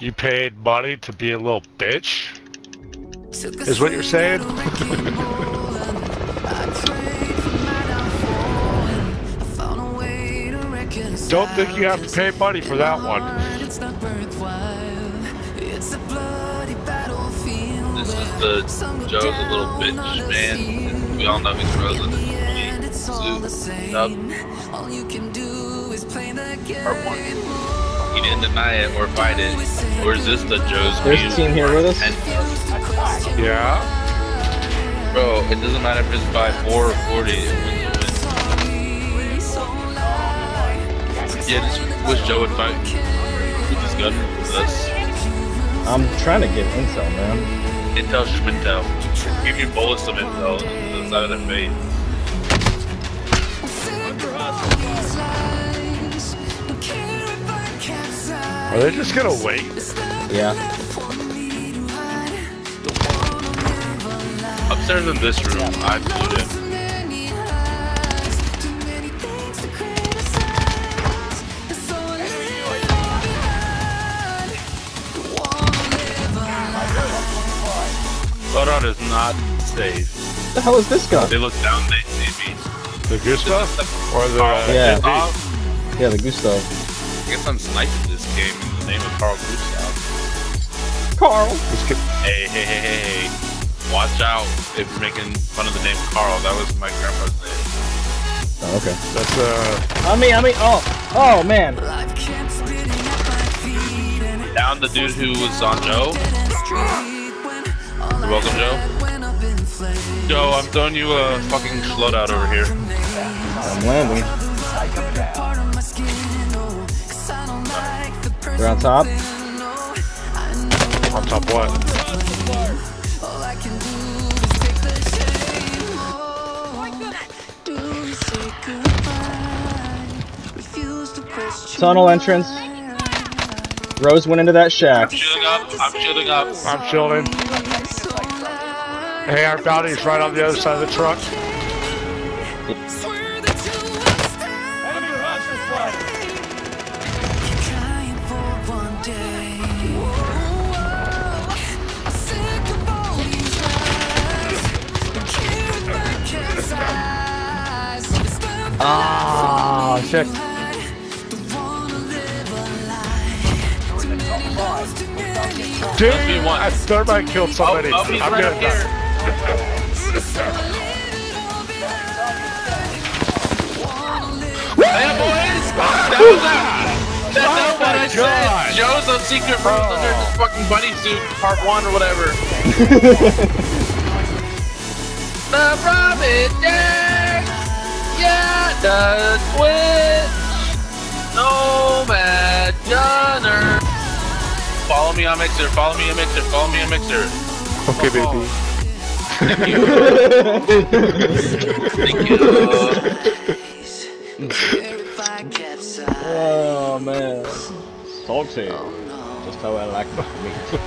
You paid money to be a little bitch? Is what you're saying? Don't think you have to pay money for that one. This is the Joe's a little bitch, man. We all know he's frozen. Suit, up. Part one. He didn't deny it or fight it. Or is this the Joe's There's a team here with us. Yeah? Bro, it doesn't matter if it's by 4 or 40. It wins a win. Yeah, just wish Joe would fight with his gun with us. I'm trying to get intel, man. Intel Schmintel. Give you bullets some intel on the side of their face. Are they just gonna wait? Yeah. Upstairs in this room, I blew it. Loadout is not safe. What the hell is this guy? They look down, they see me. The Gustav? Or the uh, Yeah. ND? Yeah, the Gustav. I guess I'm sniping this game in the name of Carl Gustav. Carl. Hey, hey, hey, hey, hey. Watch out if you're making fun of the name Carl. That was my grandpa's name. Oh, okay. That's uh On me, on me. Oh, oh man. Down the dude who was on Joe. You're welcome, Joe. Joe, I'm throwing you a fucking loadout over here. I'm landing. They're on top. on top what? Tunnel entrance. Roze went into that shack. I'm shooting up. I'm shooting up. I'm shielding. Hey, our bounty is right on the other side of the truck. Ah, shit. Dude, me one. I thermite killed somebody. Oh, oh, I'm right good. up here. Hey, boys! That was that. That's not what I said. Joe's on secret room under his fucking buddy suit, part one or whatever. the Robin Jack! Yeah, the Twitch! Nomad Gunner! Follow me on Mixer, follow me on Mixer, follow me on Mixer. Okay, baby. Thank you. Thank you. Oh man. Salty. Just how I like my meat.